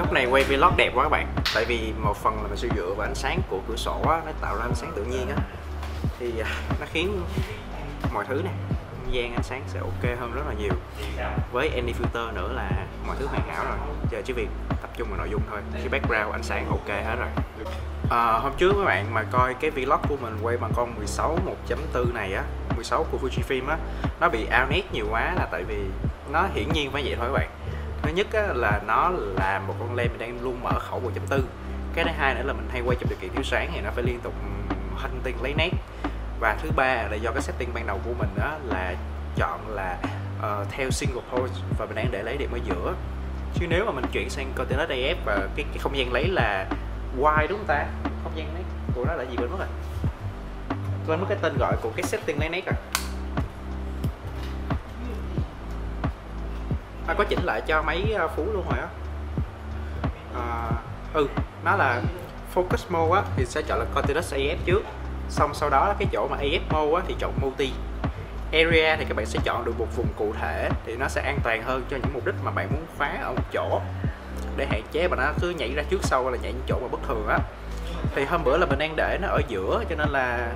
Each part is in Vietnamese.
góc này quay vlog đẹp quá các bạn. Tại vì một phần là mình sử dựa vào ánh sáng của cửa sổ á nó tạo ra ánh sáng tự nhiên á. Thì à, nó khiến mọi thứ này không gian ánh sáng sẽ ok hơn rất là nhiều. Với any filter nữa là mọi thứ hoàn hảo rồi. Giờ chỉ việc tập trung vào nội dung thôi. Cái background ánh sáng ok hết rồi. À, hôm trước các bạn mà coi cái vlog của mình quay bằng con 16 1.4 này á 16 của Fujifilm á nó bị outnet nhiều quá là tại vì nó hiển nhiên phải vậy thôi các bạn thứ nhất á, là nó là một con lens mình đang luôn mở khẩu 1.4 cái thứ hai nữa là mình hay quay trong điều kiện thiếu sáng thì nó phải liên tục hình tinh lấy nét. Và thứ ba là do cái setting ban đầu của mình đó là chọn là uh, theo single pose và mình đang để lấy điểm ở giữa. Chứ nếu mà mình chuyển sang container AF và cái, cái không gian lấy là wide đúng không ta? Không gian lấy của nó là gì quên mất rồi. Quên mất cái tên gọi của cái setting lấy nét rồi. À, có chỉnh lại cho máy ờ, phú luôn rồi á. À, ừ nó là focus mode á thì sẽ chọn là continuous AF trước. Xong sau đó cái chỗ mà AF mode á thì chọn multi. Area thì các bạn sẽ chọn được một vùng cụ thể thì nó sẽ an toàn hơn cho những mục đích mà bạn muốn khóa ở một chỗ. Để hạn chế mà nó cứ nhảy ra trước sau là nhảy những chỗ mà bất thường á. Thì hôm bữa là mình đang để nó ở giữa cho nên là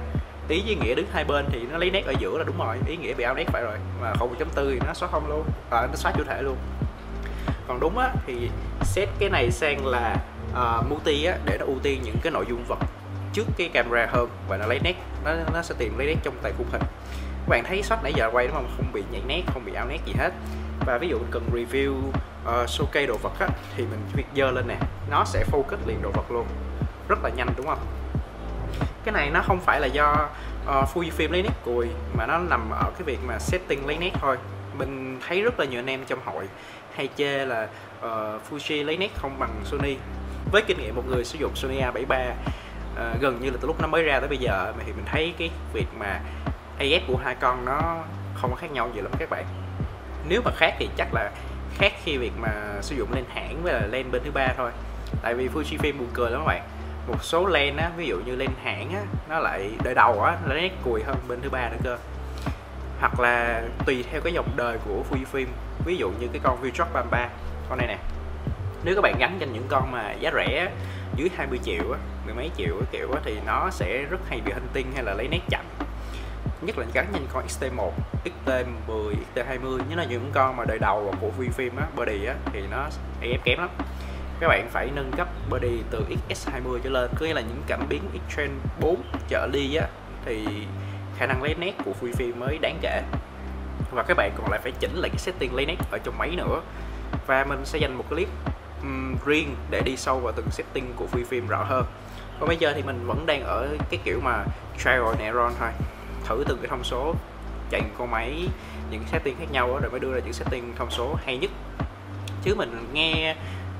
ý với nghĩa đứng hai bên thì nó lấy nét ở giữa là đúng rồi. Ý nghĩa bị ao nét phải rồi mà không 1.4 thì nó xóa không luôn. À, nó xóa chủ thể luôn. Còn đúng á thì set cái này sang là uh, multi á để nó ưu tiên những cái nội dung vật trước cái camera hơn và nó lấy nét. Nó nó sẽ tìm lấy nét trong tại khung hình. Các bạn thấy shot nãy giờ quay đúng không? Không bị nhảy nét không bị ao nét gì hết. Và ví dụ cần review uh, showcase đồ vật á thì mình việc dơ lên nè. Nó sẽ focus liền đồ vật luôn. Rất là nhanh đúng không? Cái này nó không phải là do ờ, uh, Fujifilm lấy nét cùi mà nó nằm ở cái việc mà setting lấy nét thôi. Mình thấy rất là nhiều anh em trong hội hay chê là uh, Fuji lấy nét không bằng Sony. Với kinh nghiệm một người sử dụng Sony A73 uh, ờ, gần như là từ lúc nó mới ra tới bây giờ thì mình thấy cái việc mà AF của hai con nó không có khác nhau gì lắm các bạn. Nếu mà khác thì chắc là khác khi việc mà sử dụng lên hãng với là lên bên thứ ba thôi. Tại vì Fujifilm buồn cười lắm các bạn một số len á ví dụ như len hãng á nó lại đời đầu á nó nét cùi hơn bên thứ ba nữa cơ. Hoặc là tùy theo cái dòng đời của Fujifilm ví dụ như cái con Viewdrop 33 con này nè nếu các bạn gắn cho những con mà giá rẻ dưới 20 triệu á mười mấy triệu kiểu á thì nó sẽ rất hay bị hình tinh hay là lấy nét chậm. Nhất là gắn trên con XT1, XT10, XT20 nhất là những con mà đời đầu của Fujifilm á, body á thì nó AF kém lắm các bạn phải nâng cấp body từ XS20 trở lên. Có nghĩa là những cảm biến X-Trend 4 trở đi á thì khả năng lấy nét của Fujifilm mới đáng kể. Và các bạn còn lại phải chỉnh lại cái setting lấy nét ở trong máy nữa. Và mình sẽ dành một clip um, riêng để đi sâu vào từng setting của Fujifilm rõ hơn. Còn bây giờ thì mình vẫn đang ở cái kiểu mà trial and error thôi. Thử từng cái thông số chạy con máy những cái setting khác nhau đó, rồi mới đưa ra những setting thông số hay nhất. Chứ mình nghe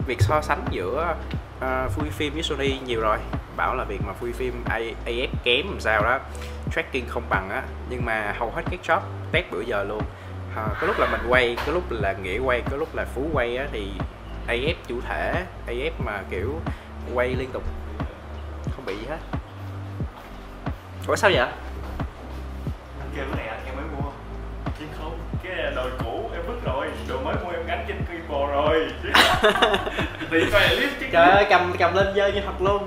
việc so sánh giữa ờ, uh, Fujifilm với Sony nhiều rồi. Bảo là việc mà Fujifilm AF kém làm sao đó. Tracking không bằng á nhưng mà hầu hết các shop test bữa giờ luôn. À, có lúc là mình quay có lúc là nghĩa quay có lúc là phú quay á thì AF chủ thể AF mà kiểu quay liên tục không bị gì hết. Ủa sao vậy? Kêu cái này anh em mới mua? Chứ không cái đồ cũ rồi đồ mới mua em gắn trên Kibo rồi. Thì coi clip chứ. Trời ơi cầm cầm lên chơi như thật luôn.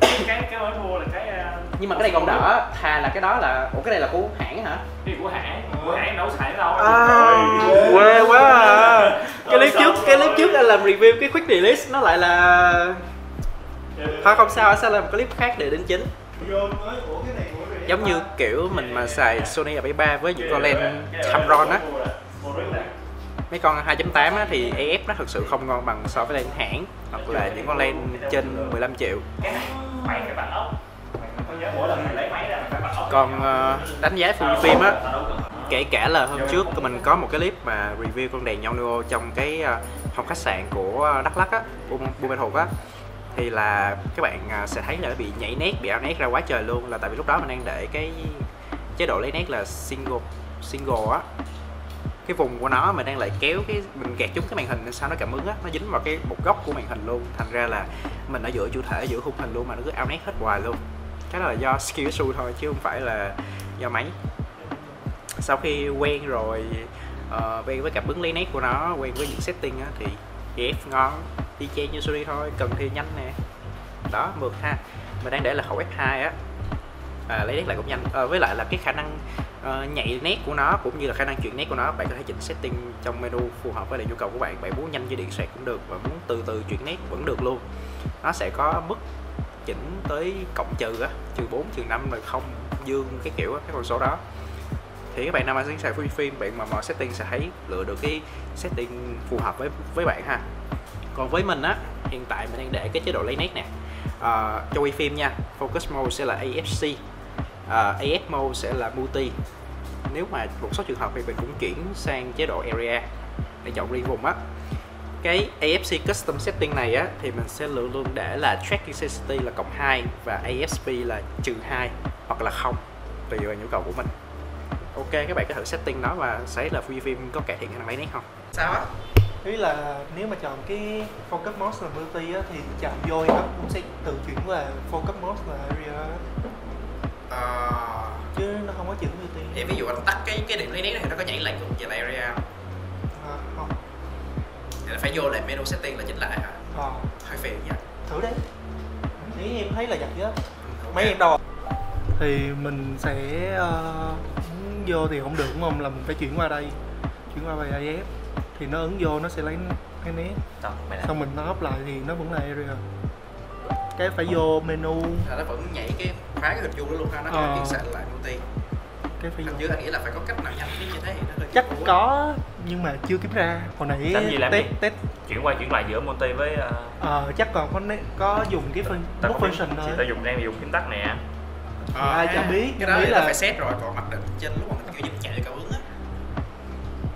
Cái cái mới mua là cái ờ, nhưng mà cái này còn đỡ. Thà là cái đó là ủa cái này là của hãng hả? Cái của hãng. Của hãng đâu xài đâu. À, quê quá à. Cái clip trước cái clip trước anh làm review cái quick release nó lại là thôi không sao sao làm clip khác để đính chính. Giống như kiểu mình mà xài Sony A73 với những con lens Tamron á mấy con 2.8 á thì AF nó thực sự không ngon bằng so với lens hãng hoặc là những con lens trên 15 triệu. Còn ờ, đánh giá Fujifilm á kể cả là hôm trước mình có một cái clip mà review con đèn Yongnuo trong cái ờ, phòng khách sạn của Đắk Lắk á, Buôn Ma Thuột á thì là các bạn ờ, sẽ thấy là nó bị nhảy nét bị ảo nét ra quá trời luôn là tại vì lúc đó mình đang để cái chế độ lấy nét là single single á cái vùng của nó mà đang lại kéo cái mình kẹt chúng cái màn hình sao nó cảm ứng á nó dính vào cái một góc của màn hình luôn. Thành ra là mình ở giữa chủ thể giữa khung hình luôn mà nó cứ ao nét hết hoài luôn. Cái đó là do skill issue thôi chứ không phải là do máy. Sau khi quen rồi uh, quen với cảm ứng lấy nét của nó quen với những setting á, thì EF ngon đi chen như Suri thôi cần thì nhanh nè. Đó mượt ha. Mình đang để là khẩu F2 á à, lấy nét lại cũng nhanh. À, với lại là cái khả năng ờ, uh, nhạy nét của nó cũng như là khả năng chuyển nét của nó bạn có thể chỉnh setting trong menu phù hợp với lại nhu cầu của bạn. Bạn muốn nhanh như điện xoẹt cũng được và muốn từ từ chuyển nét vẫn được luôn. Nó sẽ có mức chỉnh tới cộng trừ á trừ 4 trừ 5 rồi không dương cái kiểu á, cái con số đó. Thì các bạn nào mà sẵn sàng phim bạn mà mở setting sẽ thấy lựa được cái setting phù hợp với với bạn ha. Còn với mình á hiện tại mình đang để cái chế độ lấy nét nè. À, cho quay phim nha. Focus mode sẽ là AFC À, uh, AF mode sẽ là multi. Nếu mà một số trường hợp thì mình cũng chuyển sang chế độ area để chọn riêng vùng á. Cái AFC custom setting này á thì mình sẽ lựa luôn để là tracking sensitivity là cộng 2 và ASP là trừ 2 hoặc là không tùy vào nhu cầu của mình. Ok các bạn có thử setting đó và thấy là phim có cải thiện khả năng lấy nét không? Sao á? Ý là nếu mà chọn cái focus mode là multi á thì chạm vô thì nó cũng sẽ tự chuyển về focus mode là area à, chứ nó không có chữ multi vậy ví dụ anh tắt cái cái điểm lấy nét này thì nó có nhảy lại cùng về lại area không? à, không. Vậy là phải vô lại menu setting là chỉnh lại hả? À, hơi phiền nha. Thử đi. Ý em thấy là giật chứ. Ok. mấy em đâu thì mình sẽ uh, ứng vô thì không được đúng không? Là mình phải chuyển qua đây. Chuyển qua bài AF thì nó ứng vô nó sẽ lấy cái nét. Xong mình nó up lại thì nó vẫn là area. Cái phải vô menu. Là nó vẫn nhảy cái khóa cái hình vuông đó luôn ha nó Ờ. chuyển sang lại multi cái phải vô hình như anh nghĩ là phải có cách nào nhanh tí như thế thì nó hơi chắc khó. có nhưng mà chưa kiếm ra hồi nãy Làm gì làm test gì? test. Chuyển qua chuyển lại giữa multi với uh, ờ, chắc còn có có dùng cái phân ta biết. function chị ta thôi dùng đang dùng phím tắt nè. Ờ, ai ha. chả biết, cái đó biết là- là phải set rồi còn mặc định trên lúc mà mình kêu dừng chạy cảm ứng á.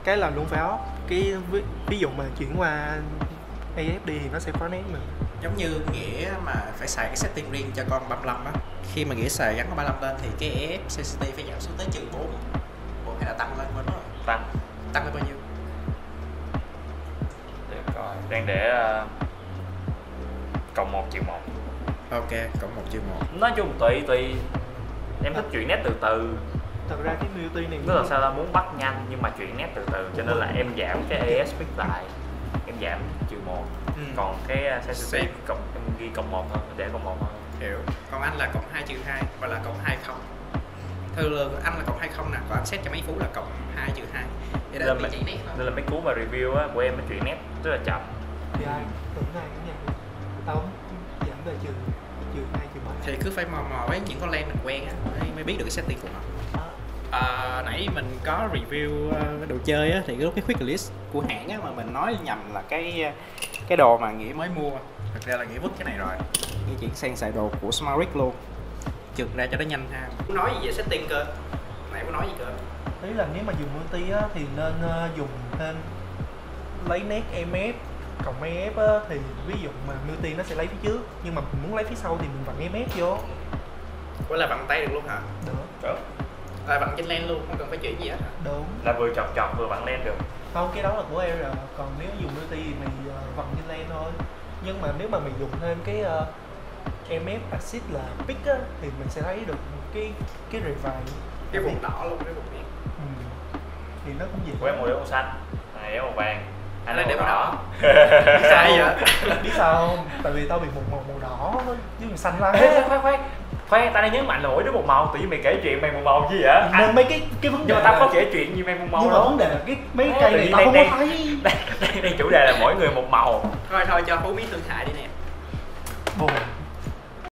Cái là luôn phải off. Cái ví, ví dụ mà chuyển qua AF đi thì nó sẽ có nét nữa giống như nghĩa mà phải xài cái setting riêng cho con 35 á. Khi mà nghĩa xài gắn con 35 lên thì cái sensitivity phải giảm xuống tới trừ 4 Ủa, hay là tăng lên quên rồi. Tăng. Tăng lên bao nhiêu? Để coi. Đang để uh, cộng một triệu một. Ok cộng một trừ một. Nói chung tùy tùy. Em thích chuyển nét từ từ. Thật ra cái multi này tức là sao ta? Muốn bắt nhanh nhưng mà chuyển nét từ từ. Cho nên là em giảm cái AS speed lại giảm trừ một. Ừ. còn cái uh, sensitivity cộng em ghi cộng một thôi để cộng một thôi. Hiểu. Còn anh là cộng 2 trừ 2 và là cộng 2 không. Thường là anh là cộng 2 không nè còn anh set cho mấy phú là cộng 2 trừ 2 để Nên bị mấy- nên là mấy cú mà review á, của em nó chuyển nét rất là chậm. Thì ai tưởng này cũng vậy tao giảm về trừ trừ hai trừ ba. Thì cứ phải mò mò với những con len mình quen á mới, mới biết được cái setting của nó à, nãy mình có review ờ, đồ chơi á thì cái cái quick list của hãng á mà mình nói nhầm là cái ờ, cái đồ mà nghĩa mới mua. Thực ra là nghĩa vứt cái này rồi. Nghĩa chuyển sang xài đồ của Smartrick luôn. Trượt ra cho nó nhanh ha. Nói gì về setting cơ? Nãy có nói gì cơ? Ý là nếu mà dùng multi á thì nên dùng thêm lấy nét MF cộng MF á thì ví dụ mà multi nó sẽ lấy phía trước nhưng mà mình muốn lấy phía sau thì mình vặn MF vô. Ủa là bằng tay được luôn hả? được. Được. Là bằng trên len luôn, không cần phải chuyển gì hết. Đúng. Là vừa chọc chọc vừa vặn lên được. Không cái đó là của R còn nếu dùng multi thì mày ờ, vặn trên len thôi. Nhưng mà nếu mà mày dùng thêm cái ờ, MF acid là pick á thì mình sẽ thấy được cái cái vài Cái vùng đỏ luôn, cái vùng này ừ. thì nó cũng dễ. Của em màu đen màu xanh. Này đeo màu vàng. Anh đeo đeo màu đỏ. Sai vậy? biết sao không? Tại vì tao bị một màu màu đỏ với màu xanh lá Ê, khoan khoan khoan tao đang nhấn mạnh là mỗi đứa một màu tự nhiên mày kể chuyện mày một màu gì vậy? Nên anh mấy cái cái vấn đề nhưng mà tao có kể chuyện gì mày một màu nhưng mà vấn đề là cái mấy cây này tao không có thấy. đây, đây, đây chủ đề là mỗi người một màu. Thôi thôi cho Phú Mỹ thương hại đi nè. Buồn